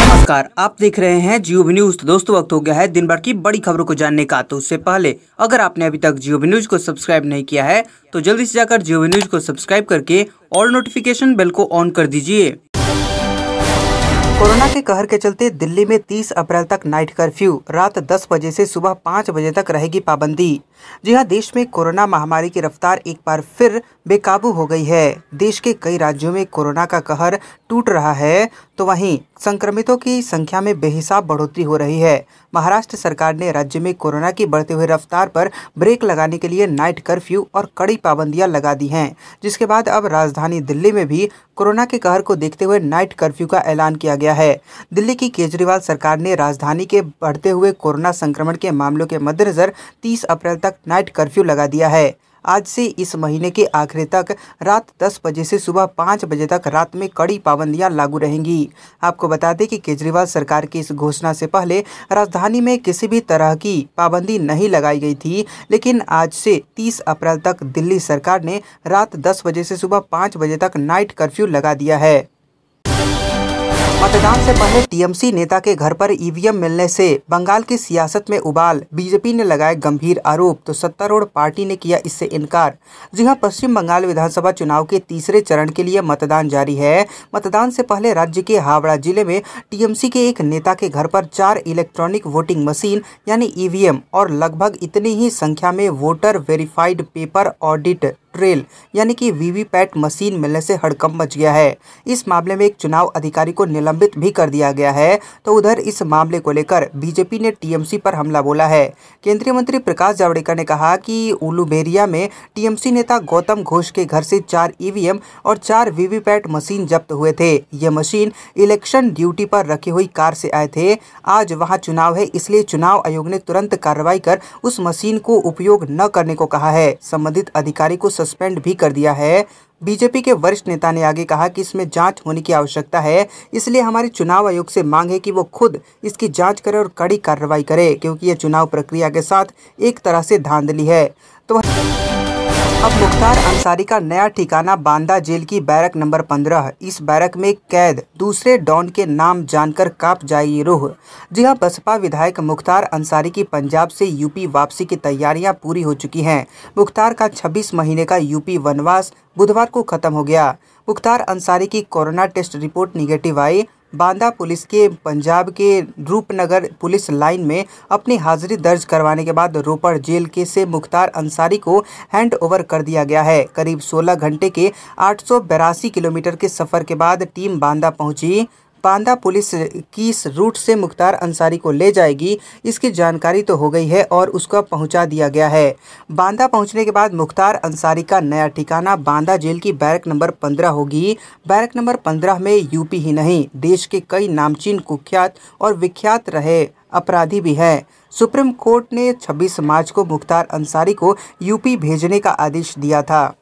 नमस्कार, आप देख रहे हैं जियो न्यूज़ तो दोस्तों, वक्त हो गया है दिन भर की बड़ी खबरों को जानने का। तो उससे पहले, अगर आपने अभी तक जियो न्यूज़ को सब्सक्राइब नहीं किया है तो जल्दी से जाकर जियो न्यूज़ को सब्सक्राइब करके ऑल नोटिफिकेशन बेल को ऑन कर दीजिए। कोरोना के कहर के चलते दिल्ली में 30 अप्रैल तक नाइट कर्फ्यू, रात 10 बजे से सुबह 5 बजे तक रहेगी पाबंदी। जी हाँ देश में कोरोना महामारी की रफ्तार एक बार फिर बेकाबू हो गई है। देश के कई राज्यों में कोरोना का कहर टूट रहा है। तो वहीं संक्रमितों की संख्या में बेहिसाब बढ़ोतरी हो रही है। महाराष्ट्र सरकार ने राज्य में कोरोना की बढ़ते हुए रफ्तार पर ब्रेक लगाने के लिए नाइट कर्फ्यू और कड़ी पाबंदियाँ लगा दी हैं, जिसके बाद अब राजधानी दिल्ली में भी कोरोना के कहर को देखते हुए नाइट कर्फ्यू का ऐलान किया गया है। दिल्ली की केजरीवाल सरकार ने राजधानी के बढ़ते हुए कोरोना संक्रमण के मामलों के मद्देनजर 30 अप्रैल तक नाइट कर्फ्यू लगा दिया है। आज से इस महीने के आखिर तक रात 10 बजे से सुबह 5 बजे तक रात में कड़ी पाबंदियाँ लागू रहेंगी। आपको बता दें कि केजरीवाल सरकार की इस घोषणा से पहले राजधानी में किसी भी तरह की पाबंदी नहीं लगाई गई थी, लेकिन आज से 30 अप्रैल तक दिल्ली सरकार ने रात 10 बजे से सुबह 5 बजे तक नाइट कर्फ्यू लगा दिया है। मतदान से पहले टीएमसी नेता के घर पर ईवीएम मिलने से बंगाल की सियासत में उबाल, बीजेपी ने लगाए गंभीर आरोप तो सत्तारूढ़ पार्टी ने किया इससे इनकार। जी हाँ, पश्चिम बंगाल विधानसभा चुनाव के तीसरे चरण के लिए मतदान जारी है। मतदान से पहले राज्य के हावड़ा ज़िले में टीएमसी के एक नेता के घर पर चार इलेक्ट्रॉनिक वोटिंग मशीन, यानी ईवीएम, और लगभग इतनी ही संख्या में voter verified paper audit trail यानी कि वीवीपैट मशीन मिलने से हड़कंप मच गया है। इस मामले में एक चुनाव अधिकारी को निलंबित भी कर दिया गया है। तो उधर इस मामले को लेकर बीजेपी ने टीएमसी पर हमला बोला है। केंद्रीय मंत्री प्रकाश जावड़ेकर ने कहा कि उलूबेरिया में टीएमसी नेता गौतम घोष के घर से चार ईवीएम और चार वीवीपैट मशीन जब्त हुए थे। ये मशीन इलेक्शन ड्यूटी पर रखी हुई कार से आए थे। आज वहाँ चुनाव है, इसलिए चुनाव आयोग ने तुरंत कार्रवाई कर उस मशीन को उपयोग न करने को कहा है। संबंधित अधिकारी को सस्पेंड भी कर दिया है। बीजेपी के वरिष्ठ नेता ने आगे कहा कि इसमें जाँच होने की आवश्यकता है, इसलिए हमारे चुनाव आयोग से मांग है कि वो खुद इसकी जाँच करे और कड़ी कार्रवाई करे, क्योंकि ये चुनाव प्रक्रिया के साथ एक तरह से धांधली है। तो अब मुख्तार अंसारी का नया ठिकाना बांदा जेल की बैरक नंबर पंद्रह। इस बैरक में कैद, दूसरे डॉन के नाम जानकर काप जाएगी रूह। जी हाँ बसपा विधायक मुख्तार अंसारी की पंजाब से यूपी वापसी की तैयारियाँ पूरी हो चुकी हैं। मुख्तार का 26 महीने का यूपी वनवास बुधवार को खत्म हो गया। मुख्तार अंसारी की कोरोना टेस्ट रिपोर्ट निगेटिव आई। बांदा पुलिस के, पंजाब के रूपनगर पुलिस लाइन में अपनी हाजिरी दर्ज करवाने के बाद रोपड़ जेल के से मुख्तार अंसारी को हैंड ओवर कर दिया गया है। करीब 16 घंटे के आठ किलोमीटर के सफ़र के बाद टीम बांदा पहुँची। बांदा पुलिस किस रूट से मुख्तार अंसारी को ले जाएगी। इसकी जानकारी तो हो गई है और उसको पहुँचा दिया गया है। बांदा पहुँचने के बाद मुख्तार अंसारी का नया ठिकाना बांदा जेल की बैरक नंबर पंद्रह होगी। बैरक नंबर पंद्रह में यूपी ही नहीं, देश के कई नामचीन कुख्यात और विख्यात रहे अपराधी भी हैं। सुप्रीम कोर्ट ने 26 मार्च को मुख्तार अंसारी को यूपी भेजने का आदेश दिया था।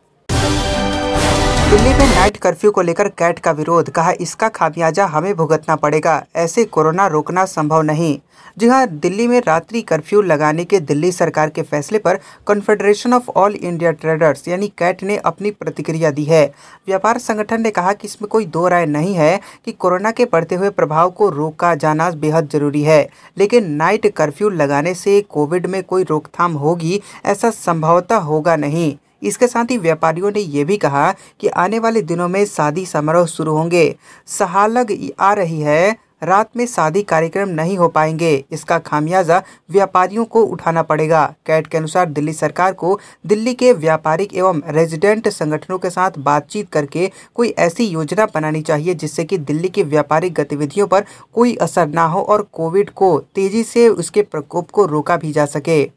दिल्ली में नाइट कर्फ्यू को लेकर कैट का विरोध, कहा, इसका खामियाजा हमें भुगतना पड़ेगा। ऐसे कोरोना रोकना संभव नहीं। जी हाँ दिल्ली में रात्रि कर्फ्यू लगाने के दिल्ली सरकार के फैसले पर confederation of all India traders यानी कैट ने अपनी प्रतिक्रिया दी है। व्यापार संगठन ने कहा कि इसमें कोई दो राय नहीं है कि कोरोना के बढ़ते हुए प्रभाव को रोका जाना बेहद ज़रूरी है, लेकिन नाइट कर्फ्यू लगाने से कोविड में कोई रोकथाम होगी ऐसा संभवतः होगा नहीं। इसके साथ ही व्यापारियों ने यह भी कहा कि आने वाले दिनों में शादी समारोह शुरू होंगे। सहालग आ रही है। रात में शादी कार्यक्रम नहीं हो पाएँगे। इसका खामियाजा व्यापारियों को उठाना पड़ेगा। कैट के अनुसार दिल्ली सरकार को दिल्ली के व्यापारिक एवं रेजिडेंट संगठनों के साथ बातचीत करके कोई ऐसी योजना बनानी चाहिए जिससे कि दिल्ली की व्यापारिक गतिविधियों पर कोई असर ना हो और कोविड को तेज़ी से उसके प्रकोप को रोका भी जा सके।